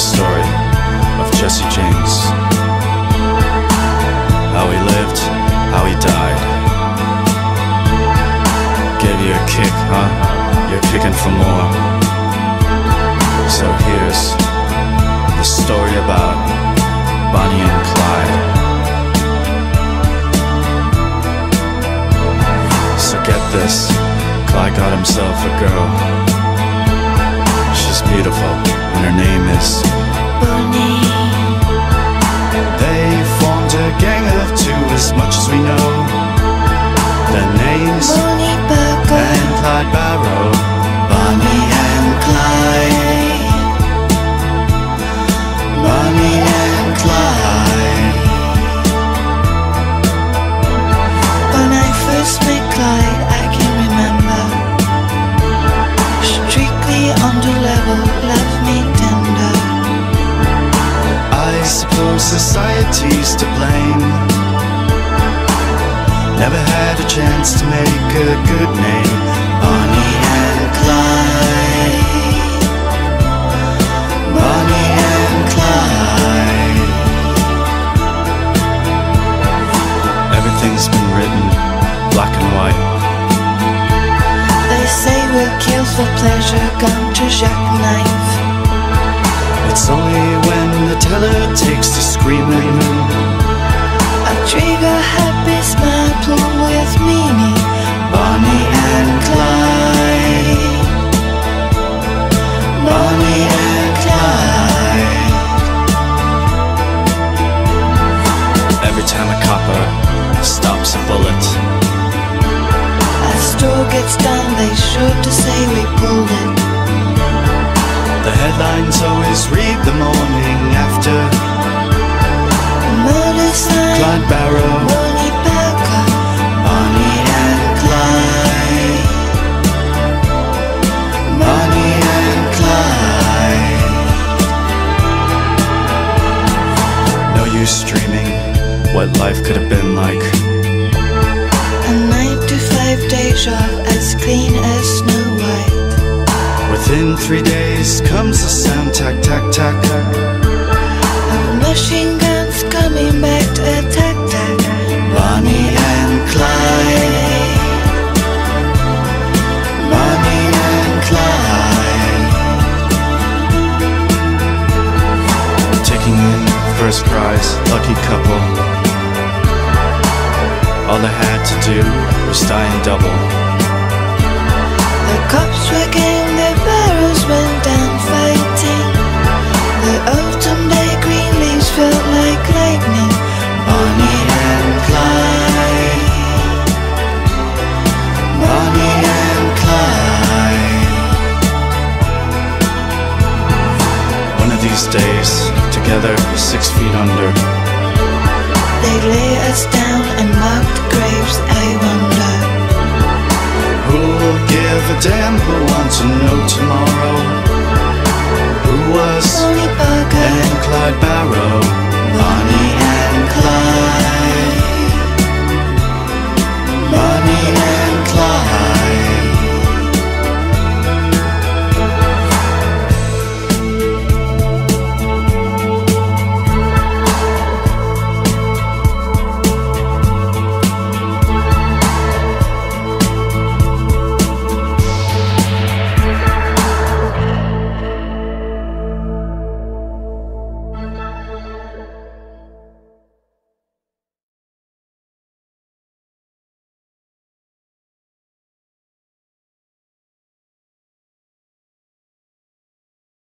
story of Jesse James. How he lived, how he died. Gave you a kick, huh? You're kicking for more. So here's the story about Bonnie and Clyde. So get this, Clyde got himself a girl. She's beautiful and her name is Bonnie, Suppose society's to blame. Never had a chance to make a good name. Bonnie and Clyde. Bonnie and Clyde. Everything's been written black and white. They say we'll kill for pleasure, gun to jackknife. It's only when the teller takes to screaming. A trigger happy smile plume with meaning. Bonnie and Clyde. Bonnie and Clyde. Every time a copper stops a bullet, As store gets done, they sure to say we pulled it. Headlines always read the morning after. Clyde Barrow, Bonnie Parker. Bonnie and Clyde. Bonnie and Clyde. No use dreaming what life could have been like. A nine to five day job as clean as Snow. Within three days comes the sound tack tack tack. Of machine guns coming back to attack that. Bonnie and Clyde. Bonnie and Clyde. Taking in first prize, lucky couple. All they had to do was die in double. These days, together, six feet under, They lay us down and marked graves, I wonder. who'll give a damn who wants to know tomorrow? Who was Bonnie Parker, and Clyde Barrow?